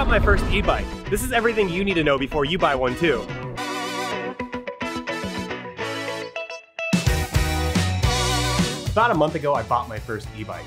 bought my first e-bike. This is everything you need to know before you buy one too. About a month ago, I bought my first e-bike.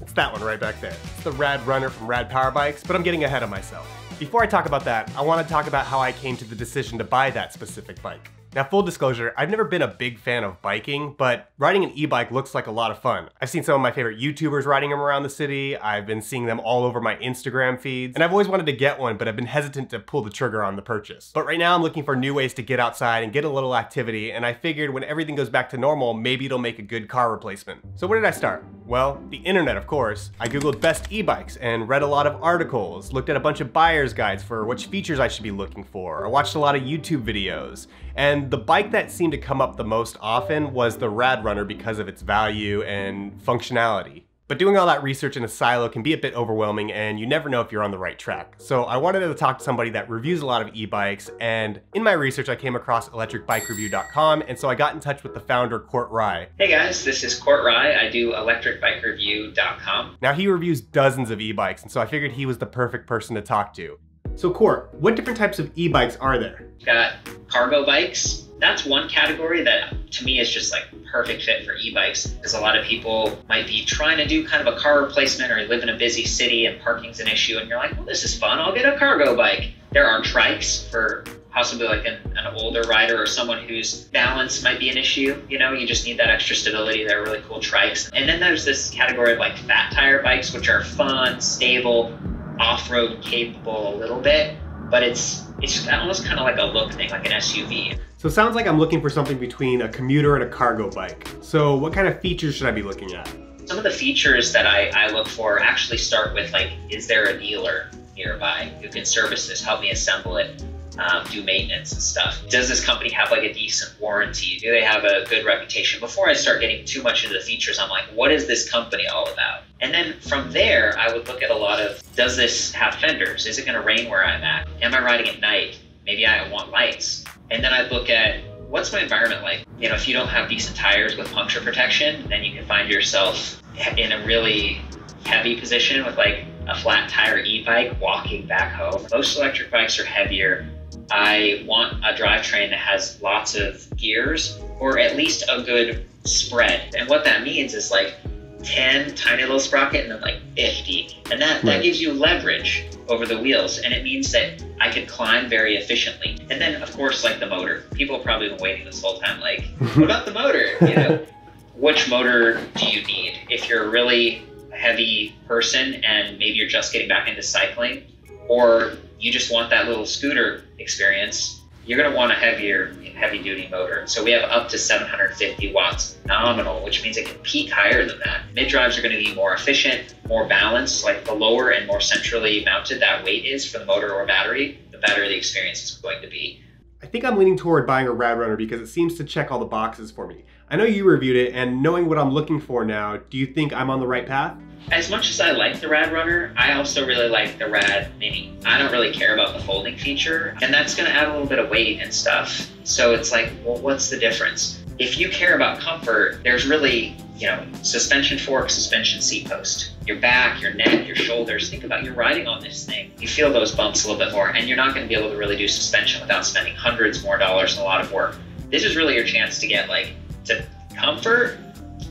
It's that one right back there. It's the Rad Runner from Rad Power Bikes, but I'm getting ahead of myself. Before I talk about that, I want to talk about how I came to the decision to buy that specific bike. Now, full disclosure, I've never been a big fan of biking, but riding an e-bike looks like a lot of fun. I've seen some of my favorite YouTubers riding them around the city, I've been seeing them all over my Instagram feeds, and I've always wanted to get one, but I've been hesitant to pull the trigger on the purchase. But right now I'm looking for new ways to get outside and get a little activity, and I figured when everything goes back to normal, maybe it'll make a good car replacement. So where did I start? Well, the internet, of course. I googled best e-bikes and read a lot of articles, looked at a bunch of buyer's guides for which features I should be looking for. I watched a lot of YouTube videos, and the bike that seemed to come up the most often was the Rad Runner because of its value and functionality. But doing all that research in a silo can be a bit overwhelming and you never know if you're on the right track. So I wanted to talk to somebody that reviews a lot of e-bikes and in my research I came across electricbikereview.com and so I got in touch with the founder Court Rye. Hey guys, this is Court Rye. I do electricbikereview.com. Now he reviews dozens of e-bikes and so I figured he was the perfect person to talk to. So Court, what different types of e-bikes are there? Got cargo bikes, that's one category that to me is just like perfect fit for e-bikes because a lot of people might be trying to do kind of a car replacement or live in a busy city and parking's an issue and you're like well this is fun. I'll get a cargo bike. There are trikes for possibly like an, an older rider or someone whose balance might be an issue you know? You just need that extra stability. They're really cool trikes. And then there's this category of like fat tire bikes which are fun stable off-road capable a little bit but it's it's almost kind of like a look thing like an suv so it sounds like I'm looking for something between a commuter and a cargo bike. So what kind of features should I be looking at? Some of the features that I, I look for actually start with like, is there a dealer nearby who can service this, help me assemble it, um, do maintenance and stuff? Does this company have like a decent warranty? Do they have a good reputation? Before I start getting too much into the features, I'm like, what is this company all about? And then from there, I would look at a lot of, does this have fenders? Is it going to rain where I'm at? Am I riding at night? Maybe I want lights. And then I'd look at what's my environment like? You know, if you don't have decent tires with puncture protection, then you can find yourself in a really heavy position with like a flat tire e-bike walking back home. Most electric bikes are heavier. I want a drivetrain that has lots of gears or at least a good spread. And what that means is like 10 tiny little sprocket and then like 50. And that, that gives you leverage over the wheels. And it means that I could climb very efficiently. And then of course, like the motor, people have probably been waiting this whole time, like, what about the motor? You know, which motor do you need? If you're a really heavy person and maybe you're just getting back into cycling, or you just want that little scooter experience, you're going to want a heavier, heavy duty motor. So we have up to 750 watts nominal, which means it can peak higher than that. Mid drives are going to be more efficient, more balanced. Like the lower and more centrally mounted that weight is for the motor or battery, the better the experience is going to be. I think I'm leaning toward buying a Rad Runner because it seems to check all the boxes for me. I know you reviewed it, and knowing what I'm looking for now, do you think I'm on the right path? As much as I like the Rad Runner, I also really like the Rad Mini. I don't really care about the folding feature, and that's gonna add a little bit of weight and stuff. So it's like, well, what's the difference? If you care about comfort, there's really, you know, suspension fork, suspension seat post. Your back, your neck, your shoulders. Think about you're riding on this thing. You feel those bumps a little bit more, and you're not gonna be able to really do suspension without spending hundreds more dollars and a lot of work. This is really your chance to get like to comfort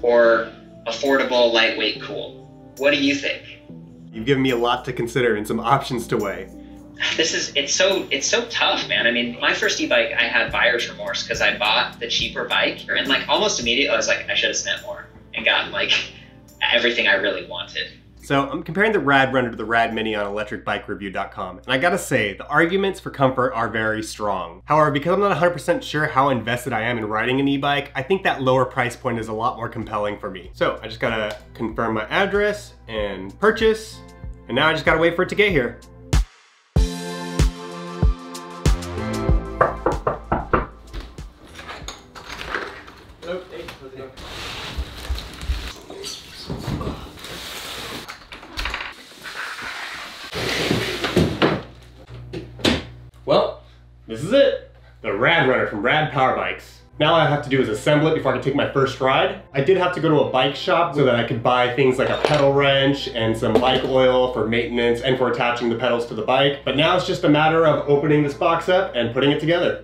or affordable, lightweight, cool. What do you think? You've given me a lot to consider and some options to weigh. This is it's so it's so tough, man. I mean, my first e-bike, I had buyer's remorse because I bought the cheaper bike, and like almost immediately, I was like, I should have spent more and gotten like everything I really wanted. So I'm comparing the Rad Runner to the Rad Mini on electricbikereview.com, and I gotta say, the arguments for comfort are very strong. However, because I'm not 100% sure how invested I am in riding an e-bike, I think that lower price point is a lot more compelling for me. So I just gotta confirm my address and purchase, and now I just gotta wait for it to get here. Well, this is it. The Runner from Rad Power Bikes. Now all I have to do is assemble it before I can take my first ride. I did have to go to a bike shop so that I could buy things like a pedal wrench and some bike oil for maintenance and for attaching the pedals to the bike. But now it's just a matter of opening this box up and putting it together.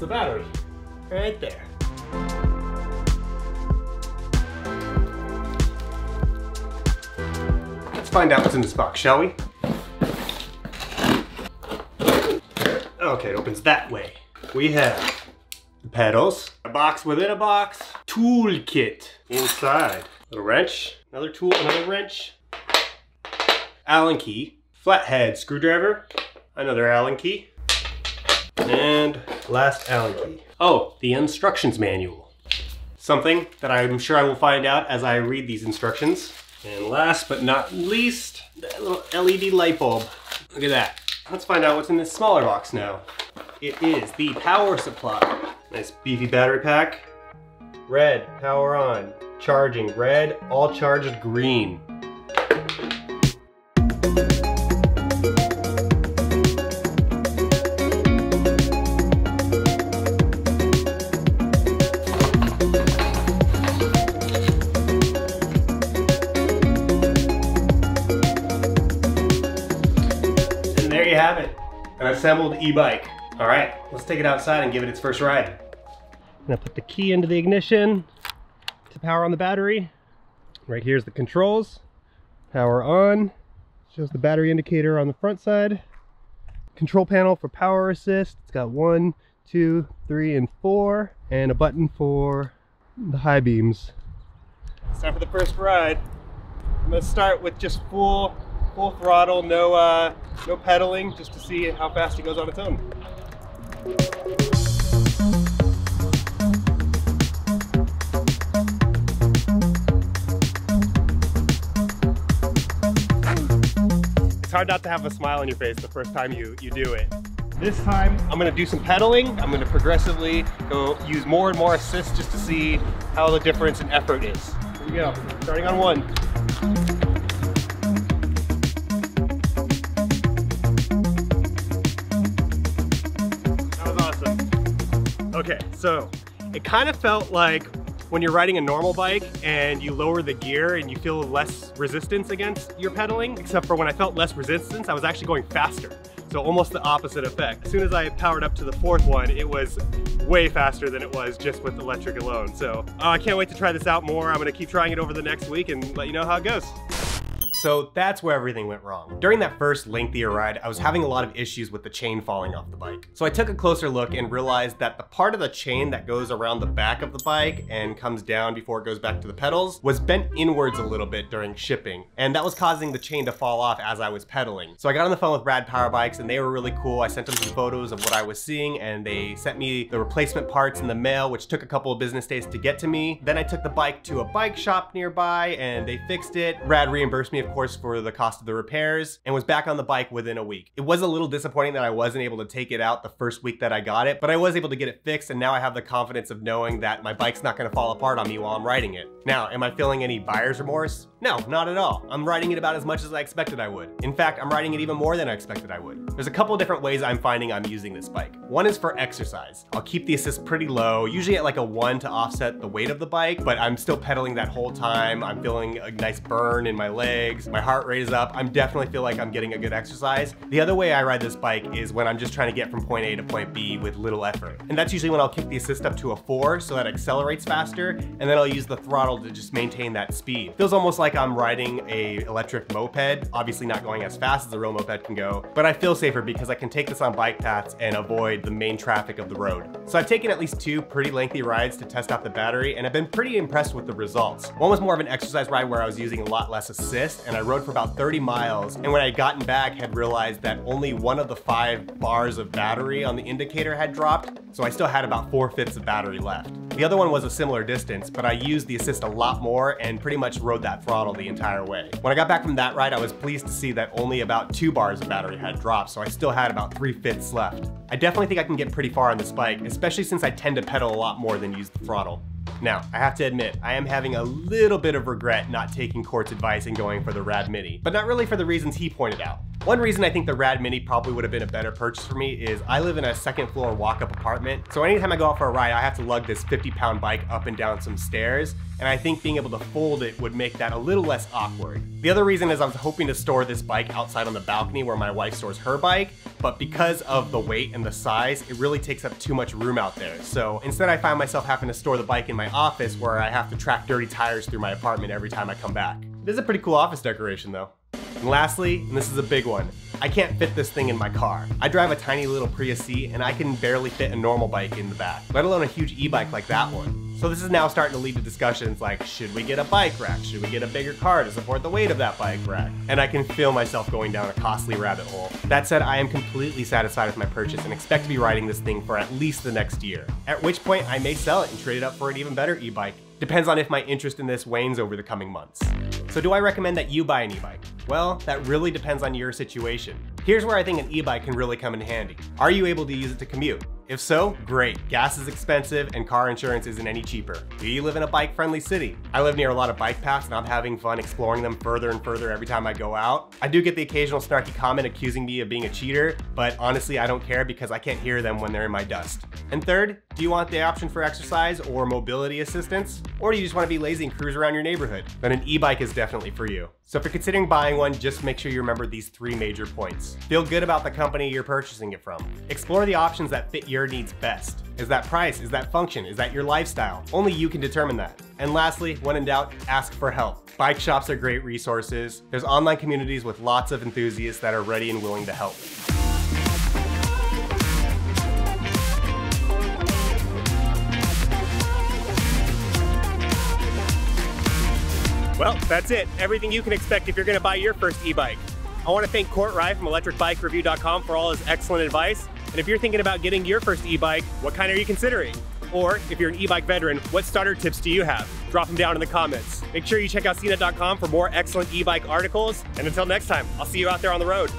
The battery. Right there. Let's find out what's in this box, shall we? Okay, it opens that way. We have the pedals, a box within a box, toolkit inside, a wrench, another tool, another wrench, Allen key, flathead screwdriver, another Allen key, and last Allen key. Oh, the instructions manual. Something that I'm sure I will find out as I read these instructions. And last but not least, that little LED light bulb. Look at that. Let's find out what's in this smaller box now. It is the power supply. Nice beefy battery pack. Red, power on. Charging, red, all charged green. And there you have it, an assembled e-bike. All right, let's take it outside and give it its first ride. I'm gonna put the key into the ignition to power on the battery. Right here's the controls. Power on, shows the battery indicator on the front side. Control panel for power assist. It's got one, two, three, and four, and a button for the high beams. It's time for the first ride. I'm gonna start with just full full throttle, no uh, no pedaling, just to see how fast it goes on its own. It's hard not to have a smile on your face the first time you, you do it. This time, I'm gonna do some pedaling. I'm gonna progressively go use more and more assist just to see how the difference in effort is. Here we go, starting on one. Okay, so it kind of felt like when you're riding a normal bike and you lower the gear and you feel less resistance against your pedaling, except for when I felt less resistance, I was actually going faster. So almost the opposite effect. As soon as I powered up to the fourth one, it was way faster than it was just with electric alone. So uh, I can't wait to try this out more. I'm gonna keep trying it over the next week and let you know how it goes. So that's where everything went wrong. During that first lengthier ride, I was having a lot of issues with the chain falling off the bike. So I took a closer look and realized that the part of the chain that goes around the back of the bike and comes down before it goes back to the pedals was bent inwards a little bit during shipping. And that was causing the chain to fall off as I was pedaling. So I got on the phone with Rad Power Bikes and they were really cool. I sent them some photos of what I was seeing and they sent me the replacement parts in the mail, which took a couple of business days to get to me. Then I took the bike to a bike shop nearby and they fixed it. Rad reimbursed me, of course, for the cost of the repairs and was back on the bike within a week. It was a little disappointing that I wasn't able to take it out the first week that I got it, but I was able to get it fixed and now I have the confidence of knowing that my bike's not gonna fall apart on me while I'm riding it. Now, am I feeling any buyer's remorse? No, not at all. I'm riding it about as much as I expected I would. In fact, I'm riding it even more than I expected I would. There's a couple different ways I'm finding I'm using this bike. One is for exercise. I'll keep the assist pretty low, usually at like a one to offset the weight of the bike, but I'm still pedaling that whole time. I'm feeling a nice burn in my legs. My heart rate is up. I'm definitely feel like I'm getting a good exercise. The other way I ride this bike is when I'm just trying to get from point A to point B with little effort. And that's usually when I'll kick the assist up to a four so that accelerates faster, and then I'll use the throttle to just maintain that speed. Feels almost like I'm riding a electric moped, obviously not going as fast as a real moped can go, but I feel safer because I can take this on bike paths and avoid the main traffic of the road. So I've taken at least two pretty lengthy rides to test out the battery and I've been pretty impressed with the results. One was more of an exercise ride where I was using a lot less assist and I rode for about 30 miles. And when I had gotten back, had realized that only one of the five bars of battery on the indicator had dropped, so I still had about four fifths of battery left. The other one was a similar distance, but I used the assist a lot more and pretty much rode that throttle the entire way. When I got back from that ride, I was pleased to see that only about two bars of battery had dropped, so I still had about three fifths left. I definitely think I can get pretty far on this bike, especially since I tend to pedal a lot more than use the throttle. Now, I have to admit, I am having a little bit of regret not taking Court's advice and going for the Rad Mini, but not really for the reasons he pointed out. One reason I think the Rad Mini probably would have been a better purchase for me is I live in a second floor walk-up apartment, so anytime I go out for a ride, I have to lug this 50 pound bike up and down some stairs, and I think being able to fold it would make that a little less awkward. The other reason is I was hoping to store this bike outside on the balcony where my wife stores her bike, but because of the weight and the size, it really takes up too much room out there. So instead I find myself having to store the bike in my office where I have to track dirty tires through my apartment every time I come back. It is a pretty cool office decoration though. And lastly, and this is a big one, I can't fit this thing in my car. I drive a tiny little Prius C and I can barely fit a normal bike in the back, let alone a huge e-bike like that one. So this is now starting to lead to discussions like, should we get a bike rack? Should we get a bigger car to support the weight of that bike rack? And I can feel myself going down a costly rabbit hole. That said, I am completely satisfied with my purchase and expect to be riding this thing for at least the next year. At which point I may sell it and trade it up for an even better e-bike. Depends on if my interest in this wanes over the coming months. So do I recommend that you buy an e-bike? Well, that really depends on your situation. Here's where I think an e-bike can really come in handy. Are you able to use it to commute? If so, great. Gas is expensive and car insurance isn't any cheaper. Do you live in a bike-friendly city? I live near a lot of bike paths and I'm having fun exploring them further and further every time I go out. I do get the occasional snarky comment accusing me of being a cheater, but honestly I don't care because I can't hear them when they're in my dust. And third, do you want the option for exercise or mobility assistance? Or do you just want to be lazy and cruise around your neighborhood? Then an e-bike is definitely for you. So if you're considering buying one, just make sure you remember these three major points. Feel good about the company you're purchasing it from. Explore the options that fit your needs best. Is that price? Is that function? Is that your lifestyle? Only you can determine that. And lastly, when in doubt, ask for help. Bike shops are great resources. There's online communities with lots of enthusiasts that are ready and willing to help. Well, that's it. Everything you can expect if you're gonna buy your first e-bike. I wanna thank Court Rye from electricbikereview.com for all his excellent advice. And if you're thinking about getting your first e-bike, what kind are you considering? Or if you're an e-bike veteran, what starter tips do you have? Drop them down in the comments. Make sure you check out cnet.com for more excellent e-bike articles. And until next time, I'll see you out there on the road.